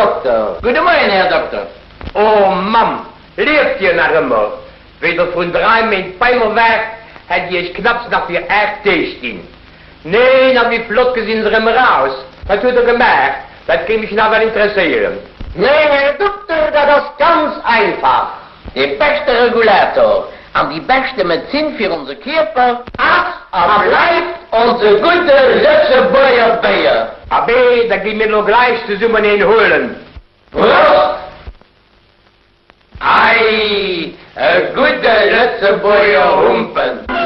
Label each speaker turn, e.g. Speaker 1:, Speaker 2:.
Speaker 1: dokter.
Speaker 2: Goedemorgen, Herr Doktor.
Speaker 3: Oh, Mam, leeft je naar immer? Wieder von drei mit Peimerwerk hätte ich knapp nach vier echt testen. Nee, na wie flott gesehen sie immer raus. Was hat er gemerkt? Das kann mich noch wel interessieren.
Speaker 1: Nee, Herr Doktor, dat is ganz einfach.
Speaker 2: De beste regulator en die beste medicijn voor onze körper.
Speaker 1: Ach, aber bleibt
Speaker 2: goede Lutse boyer bier.
Speaker 3: Abbe, da gehen wir nur gleich zusammen ihn holen.
Speaker 2: Was? Ei, äh, ein guter Lützeburger Humpen.